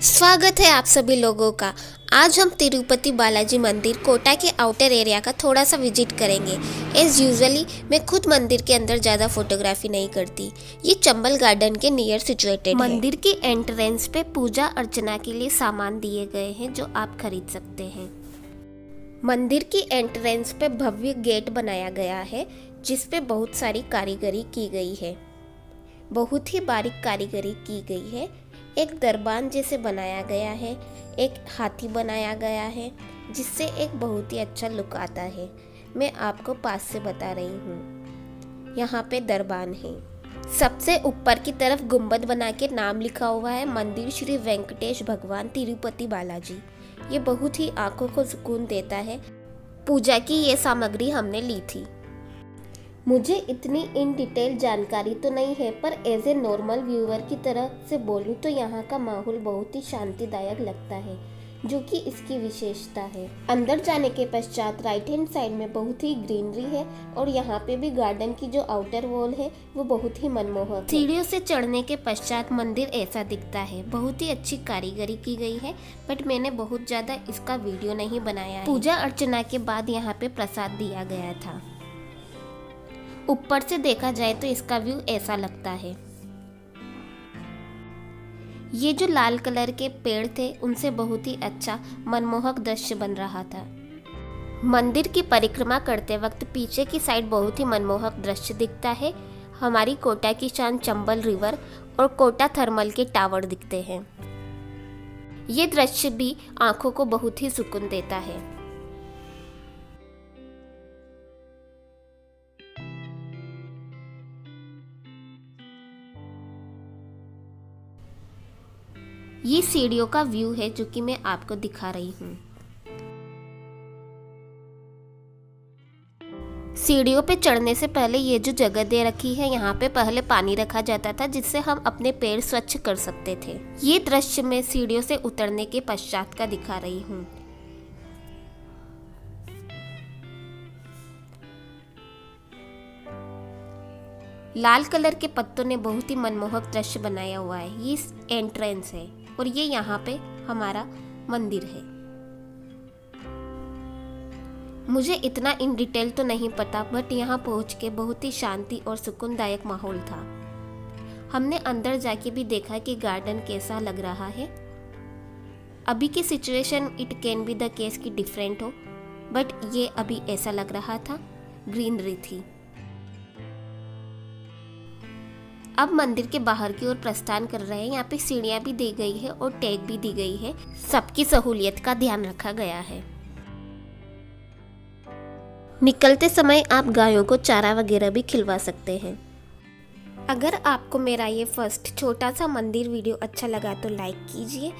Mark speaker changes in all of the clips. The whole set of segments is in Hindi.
Speaker 1: स्वागत है आप सभी लोगों का। आज हम तिरुपति बालाजी मंदिर, कोटा के आउटर एरिया का थोड़ा सा विज़िट करेंगे। एज यूजुअली मैं खुद मंदिर के अंदर ज़्यादा फोटोग्राफी नहीं करती। ये चंबल गार्डन के नियर सिचुएटेड मंदिर की एंट्रेंस पे पूजा अर्चना के लिए सामान दिए गए हैं, जो आप खरीद सकते हैं। मंदिर की एंट्रेंस पे भव्य गेट बनाया गया है जिसपे बहुत सारी कारीगरी की गई है। बहुत ही बारीक कारीगरी की गई है। एक दरबान जैसे बनाया गया है, एक हाथी बनाया गया है, जिससे एक बहुत ही अच्छा लुक आता है। मैं आपको पास से बता रही हूँ। यहाँ पे दरबान है। सबसे ऊपर की तरफ़ गुंबद बना के नाम लिखा हुआ है, मंदिर श्री वेंकटेश भगवान तिरुपति बालाजी। ये बहुत ही आँखों को सुकून देता है। पूजा की ये सामग्री हमने ली थी। मुझे इतनी इन डिटेल जानकारी तो नहीं है, पर एज ए नॉर्मल व्यूअर की तरह से बोलूँ तो यहाँ का माहौल बहुत ही शांतिदायक लगता है, जो कि इसकी विशेषता है। अंदर जाने के पश्चात राइट हैंड साइड में बहुत ही ग्रीनरी है और यहाँ पे भी गार्डन की जो आउटर वॉल है, वो बहुत ही मनमोहक सीढ़ियों से चढ़ने के पश्चात मंदिर ऐसा दिखता है। बहुत ही अच्छी कारीगरी की गई है बट मैंने बहुत ज़्यादा इसका वीडियो नहीं बनाया पूजा अर्चना के बाद यहाँ पे प्रसाद दिया गया था। ऊपर से देखा जाए तो इसका व्यू ऐसा लगता है। ये जो लाल कलर के पेड़ थे, उनसे बहुत ही अच्छा मनमोहक दृश्य बन रहा था। मंदिर की परिक्रमा करते वक्त पीछे की साइड बहुत ही मनमोहक दृश्य दिखता है। हमारी कोटा की शान चंबल रिवर और कोटा थर्मल के टावर दिखते हैं। ये दृश्य भी आँखों को बहुत ही सुकून देता है। ये सीढ़ियों का व्यू है जो कि मैं आपको दिखा रही हूँ। सीढ़ियों पे चढ़ने से पहले ये जो जगह दे रखी है, यहाँ पे पहले पानी रखा जाता था, जिससे हम अपने पैर स्वच्छ कर सकते थे। ये दृश्य मैं सीढ़ियों से उतरने के पश्चात का दिखा रही हूँ। लाल कलर के पत्तों ने बहुत ही मनमोहक दृश्य बनाया हुआ है। ये एंट्रेंस है। और ये यहाँ पे हमारा मंदिर है। मुझे इतना इन डिटेल तो नहीं पता बट यहाँ पहुँच के बहुत ही शांति और सुकूनदायक माहौल था। हमने अंदर जाके भी देखा कि गार्डन कैसा लग रहा है। अभी की situation it can be the case की डिफरेंट हो बट ये अभी ऐसा लग रहा था ग्रीनरी थी। अब मंदिर के बाहर की ओर प्रस्थान कर रहे हैं। यहाँ पे सीढ़ियाँ भी दी गई है और टैग भी दी गई है। सबकी सहूलियत का ध्यान रखा गया है। निकलते समय आप गायों को चारा वगैरह भी खिलवा सकते हैं। अगर आपको मेरा ये फ़र्स्ट छोटा सा मंदिर वीडियो अच्छा लगा तो लाइक कीजिए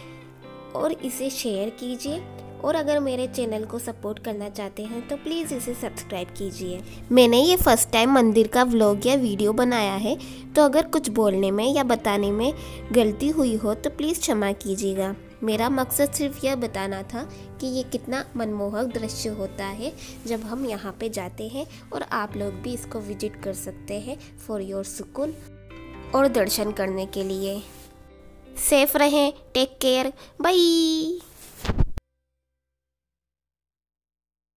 Speaker 1: और इसे शेयर कीजिए। और अगर मेरे चैनल को सपोर्ट करना चाहते हैं तो प्लीज़ इसे सब्सक्राइब कीजिए। मैंने ये फ़र्स्ट टाइम मंदिर का व्लॉग या वीडियो बनाया है तो अगर कुछ बोलने में या बताने में गलती हुई हो तो प्लीज़ क्षमा कीजिएगा। मेरा मकसद सिर्फ़ यह बताना था कि ये कितना मनमोहक दृश्य होता है जब हम यहाँ पे जाते हैं और आप लोग भी इसको विज़िट कर सकते हैं फॉर योर सुकून और दर्शन करने के लिए। सेफ़ रहें टेक केयर बाई